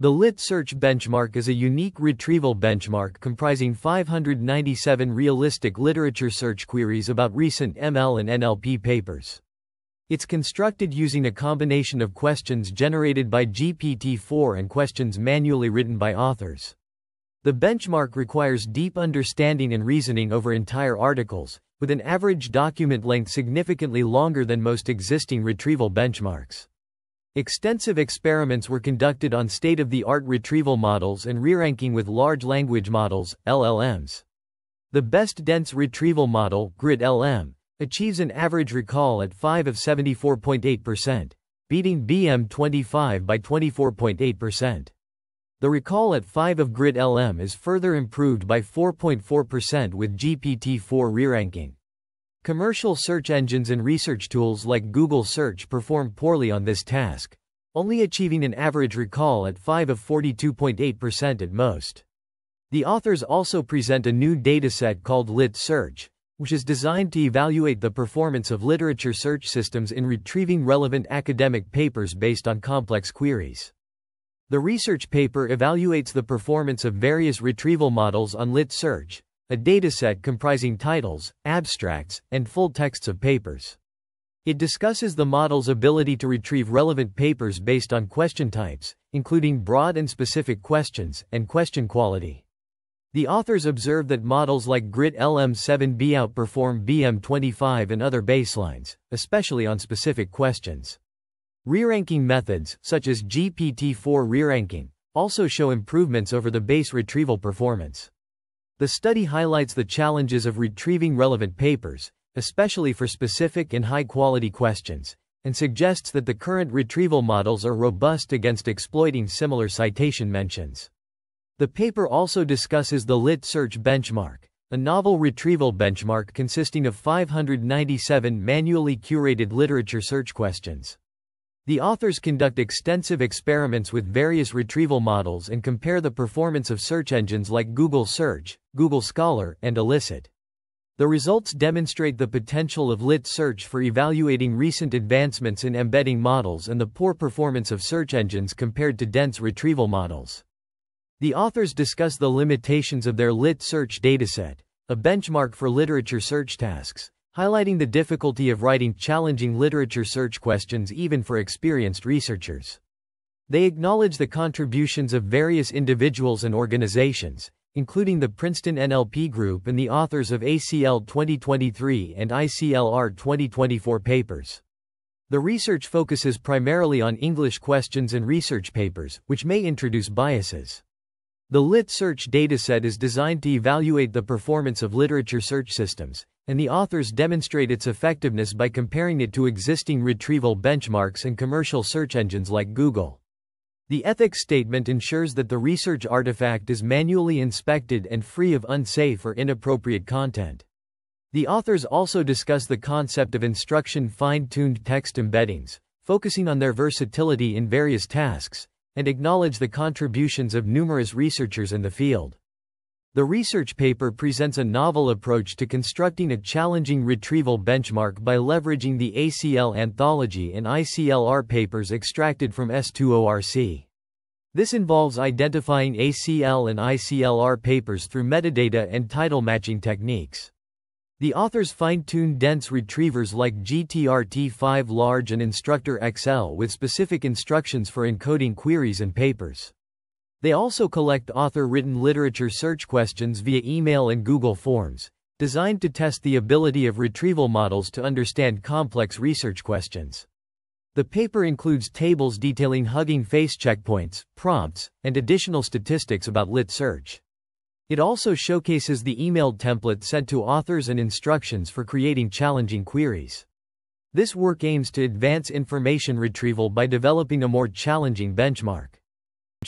The Lit Search benchmark is a unique retrieval benchmark comprising 597 realistic literature search queries about recent ML and NLP papers. It's constructed using a combination of questions generated by GPT-4 and questions manually written by authors. The benchmark requires deep understanding and reasoning over entire articles, with an average document length significantly longer than most existing retrieval benchmarks. Extensive experiments were conducted on state-of-the-art retrieval models and re-ranking with large language models, LLMs. The best dense retrieval model, GRIT-LM, achieves an average recall at 5 of 74.8%, beating BM25 by 24.8%. The recall at 5 of GRIT-LM is further improved by 4.4% with GPT-4 re-ranking. Commercial search engines and research tools like Google Search perform poorly on this task, only achieving an average recall at 5 of 42.8% at most. The authors also present a new dataset called Lit Search, which is designed to evaluate the performance of literature search systems in retrieving relevant academic papers based on complex queries. The research paper evaluates the performance of various retrieval models on Lit Search, a dataset comprising titles, abstracts, and full texts of papers. It discusses the model's ability to retrieve relevant papers based on question types, including broad and specific questions, and question quality. The authors observe that models like GRIT LM7B outperform BM25 and other baselines, especially on specific questions. Re-ranking methods, such as GPT-4 re-ranking, also show improvements over the base retrieval performance. The study highlights the challenges of retrieving relevant papers, especially for specific and high-quality questions, and suggests that the current retrieval models are robust against exploiting similar citation mentions. The paper also discusses the Lit Search benchmark, a novel retrieval benchmark consisting of 597 manually curated literature search questions. The authors conduct extensive experiments with various retrieval models and compare the performance of search engines like Google Search, Google Scholar, and Elicit. The results demonstrate the potential of Lit Search for evaluating recent advancements in embedding models and the poor performance of search engines compared to dense retrieval models. The authors discuss the limitations of their Lit Search dataset, a benchmark for literature search tasks, highlighting the difficulty of writing challenging literature search questions even for experienced researchers. They acknowledge the contributions of various individuals and organizations, including the Princeton NLP Group and the authors of ACL 2023 and ICLR 2024 papers. The research focuses primarily on English questions and research papers, which may introduce biases. The Lit Search dataset is designed to evaluate the performance of literature search systems, and the authors demonstrate its effectiveness by comparing it to existing retrieval benchmarks and commercial search engines like Google. The ethics statement ensures that the research artifact is manually inspected and free of unsafe or inappropriate content. The authors also discuss the concept of instruction fine-tuned text embeddings, focusing on their versatility in various tasks, and acknowledge the contributions of numerous researchers in the field. The research paper presents a novel approach to constructing a challenging retrieval benchmark by leveraging the ACL anthology and ICLR papers extracted from S2ORC. This involves identifying ACL and ICLR papers through metadata and title matching techniques. The authors fine-tuned dense retrievers like GTRT5 Large and Instructor XL with specific instructions for encoding queries and papers. They also collect author-written literature search questions via email and Google Forms, designed to test the ability of retrieval models to understand complex research questions. The paper includes tables detailing Hugging Face checkpoints, prompts, and additional statistics about lit search. It also showcases the emailed template sent to authors and instructions for creating challenging queries. This work aims to advance information retrieval by developing a more challenging benchmark.